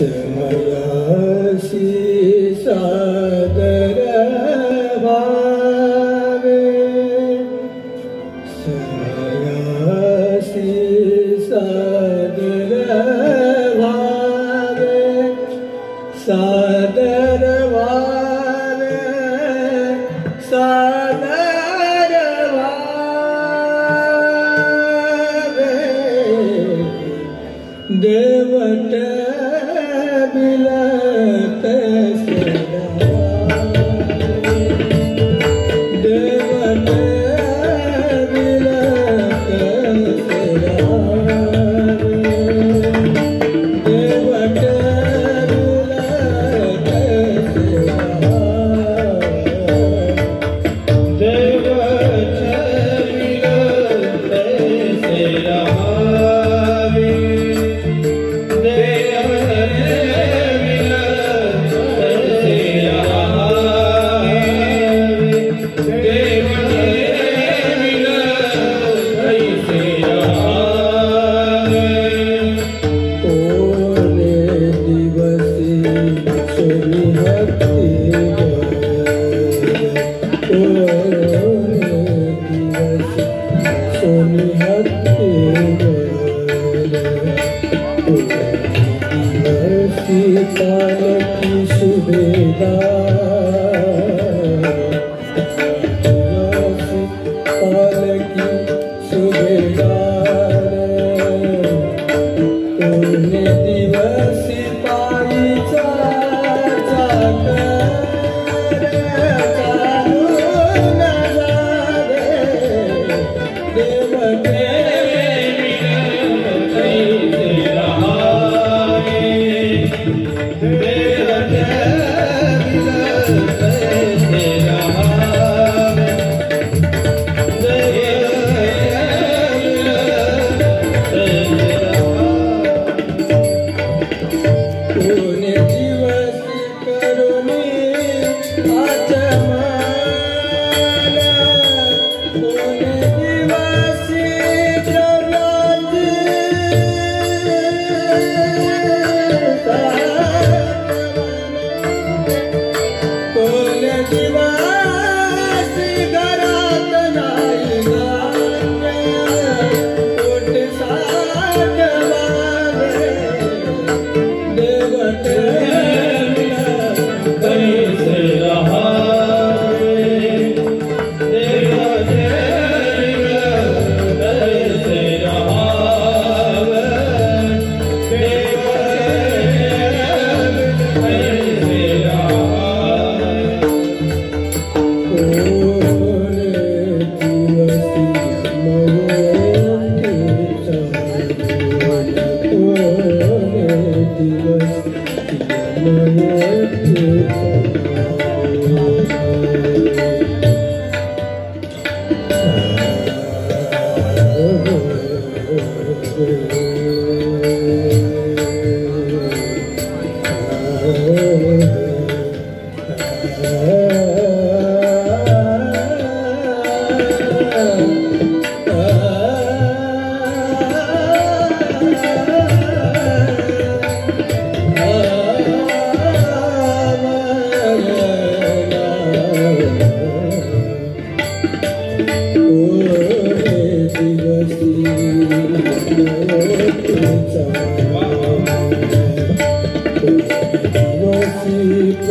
Sadashi Sadashi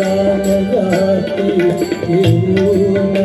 I'm you.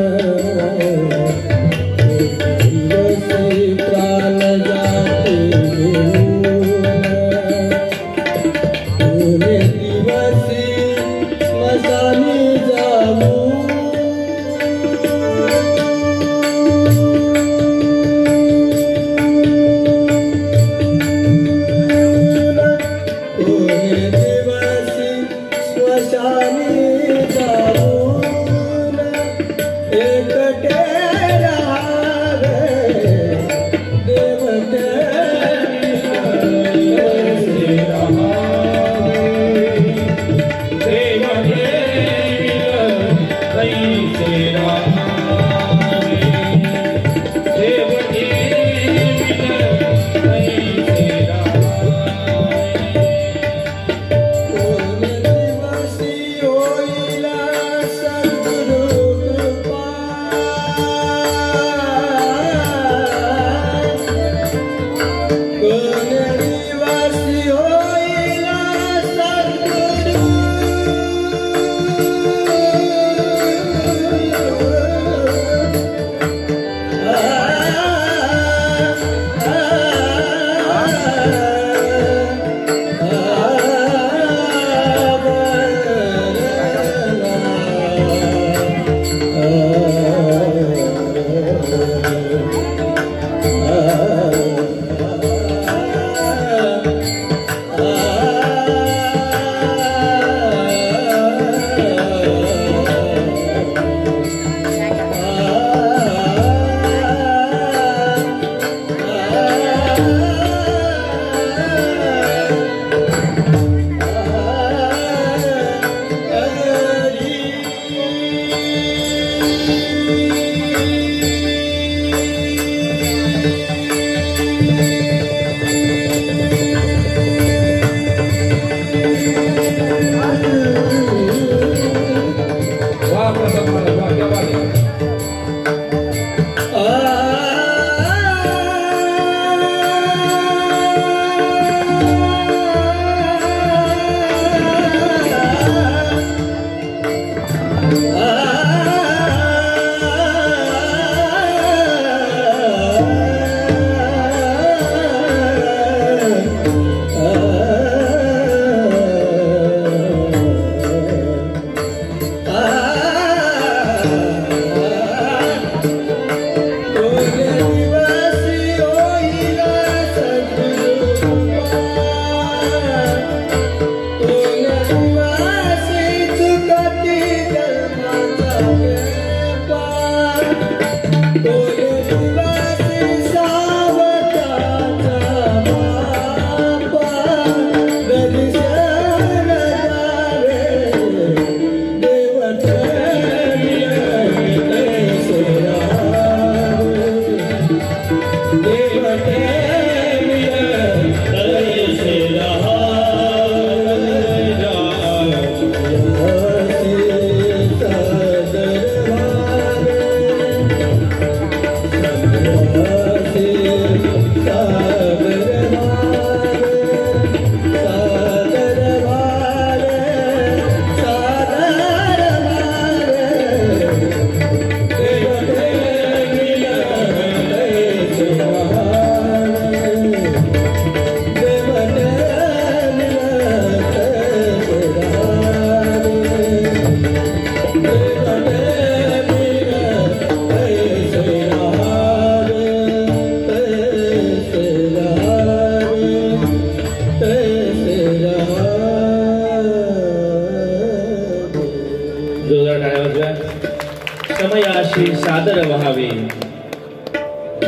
समयाशी सादर व्हावे.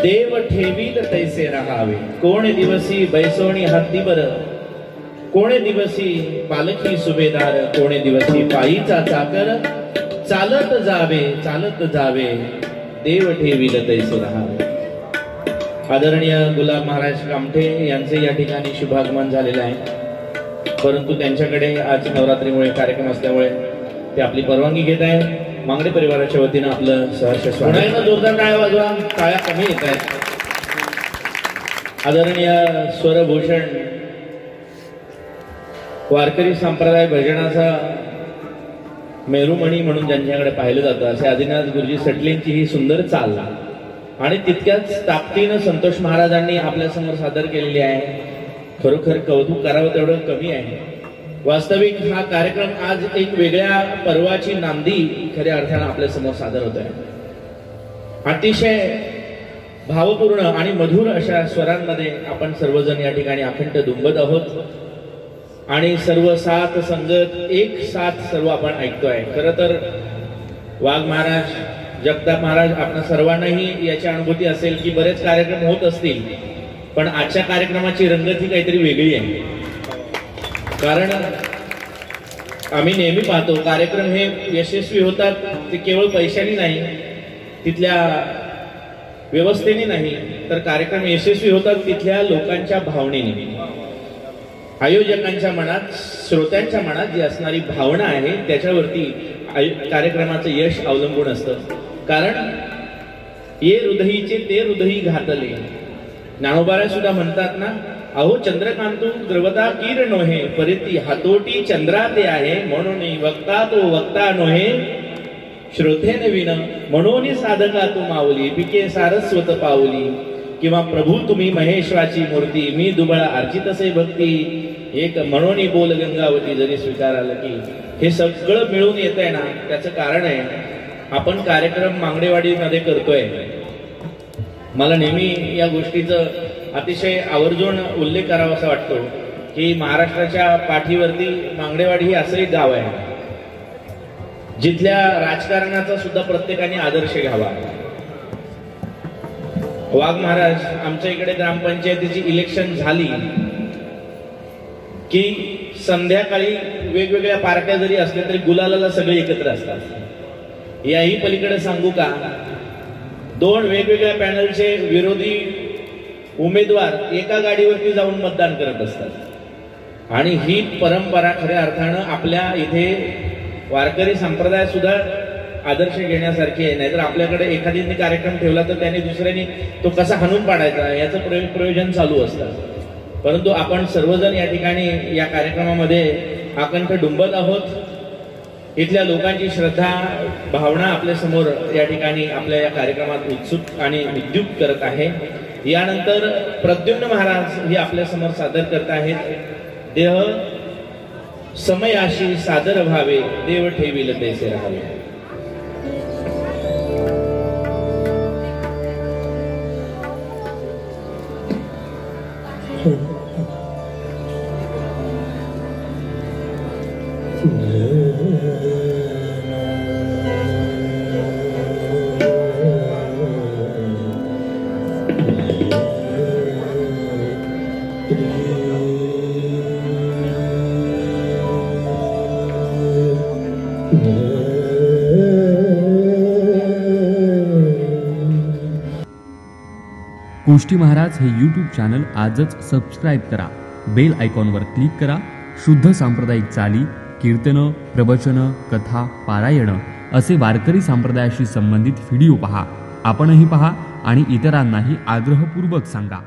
देव ठेवील तैसे राहावे. कोण दिवसी बैसोणी हत्तीवर कोणे दिवसी पालखी सुभेदार? कोणे दिवसी पायीचा चाकर? चालत जावे चालत जावे. देव ठेवील तैसे राहावे. आदरणीय गुलाब महाराज कामठे यांचे या ठिकाणी शुभागमन झालेलं आहे. परंतु त्यांच्याकडे आज नवरात्रीमुळे कार्यक्रम असल्यामुळे ते आपली परवानगी घेत आहे मांगडे परिवाराच्या वतीनं आपलं सहर्ष एकदा जोरदार टाळ्या वाजवा. टाळ्या कमी येत आहेत. आदरणीय स्वरभूषण वारकरी संप्रदाय भजनाचा मेरुमणी म्हणून ज्यांच्याकडे पाहिलं जातं असे आदिनाथ गुरुजी सटलेंची ही सुंदर चाल. आणि तितक्याच ताकदीनं संतोष महाराजांनी आपल्यासमोर सादर केलेली आहे. खरोखर कौतुक करावं तेवढं कमी आहे. वास्तविक हा कार्यक्रम आज एक वेगळ्या पर्वाची नांदी खऱ्या अर्थानं आपल्यासमोर सादर होत आहे. अतिशय भावपूर्ण आणि मधुर अशा स्वरांमध्ये आपण सर्वजण या ठिकाणी अखंड दुंबत आहोत. आणि सर्व साथ संगत एक साथ सर्व आपण ऐकतोय. खर तर वाघ महाराज जगताप महाराज आपण सर्वांनाही याची अनुभूती असेल की बरेच कार्यक्रम होत असतील पण आजच्या कार्यक्रमाची रंगत ही काहीतरी वेगळी आहे. कारण आम्ही नेहमी पाहतो कार्यक्रम हे यशस्वी होतात ते केवळ पैशाने नाही तिथल्या व्यवस्थेने नाही तर कार्यक्रम यशस्वी होतात तिथल्या लोकांच्या भावनेने. आयोजकांच्या मनात श्रोत्यांच्या मनात जी असणारी भावना आहे त्याच्यावरती कार्यक्रमाचं यश अवलंबून असतं. कारण ये हृदयीचे ते हृदयी घातले. ज्ञानोबारा सुद्धा म्हणतात ना अहो चंद्रकांतू द्रवता कीर नोहे परिती हातोटी चंद्रा ते आहे म्हणून वक्ता तो वक्ता नोहे. श्रोतेने विन म्हणून साधका तू माऊली पिके सारस्वत पावली किंवा प्रभू तुम्ही महेश्वराची मूर्ती मी दुबळा अर्चितसे भक्ती. एक म्हणून बोल गंगावती जरी स्वीकाराल की हे सगळं मिळून येत आहे ना त्याचं कारण आहे आपण कार्यक्रम मांगडेवाडीमध्ये करतोय. मला नेहमी या गोष्टीचं अतिशय आवर्जून उल्लेख करावा असा वाटतो की महाराष्ट्राच्या पाठीवरती मांगडेवाडी ही असं एक गाव आहे. जिथल्या राजकारणाचा सुद्धा प्रत्येकाने आदर्श घ्यावा. वाघ महाराज आमच्या इकडे ग्रामपंचायतीची इलेक्शन झाली की संध्याकाळी वेगवेगळ्या पार्ट्या जरी असल्या तरी गुलालाला सगळे एकत्र असतात. याही पलीकडे सांगू का? दोन वेगवेगळ्या पॅनलचे विरोधी उमेदवार एका गाडीवरती जाऊन मतदान करत असतात. आणि ही परंपरा खऱ्या अर्थानं आपल्या इथे वारकरी संप्रदाय सुद्धा आदर्श घेण्यासारखी आहे. नाहीतर आपल्याकडे एखादीने कार्यक्रम ठेवला तर त्याने दुसऱ्याने तो कसा हाणून पाडायचा? याचं प्रयो- प्रयोजन चालू असतं. परंतु आपण सर्वजण या ठिकाणी या कार्यक्रमामध्ये आकंठ डुंबत आहोत. इथल्या लोकांची श्रद्धा भावना आपल्यासमोर या ठिकाणी आपल्या या कार्यक्रमात उत्सुक आणि उद्युक्त करत आहे. यानंतर प्रद्युम्न महाराज हे आपल्यासमोर सादर करत आहेत. देह समयाशी सादर व्हावे देव ठेवील तैसे राहावे. गोष्टी महाराज हे यूट्यूब चॅनल आजच सबस्क्राईब करा. बेल आयकॉनवर क्लिक करा. शुद्ध सांप्रदायिक चाली कीर्तनं प्रवचनं कथा पारायणं असे वारकरी संप्रदायाशी संबंधित व्हिडिओ पहा. आपणही पहा आणि इतरांनाही आग्रहपूर्वक सांगा.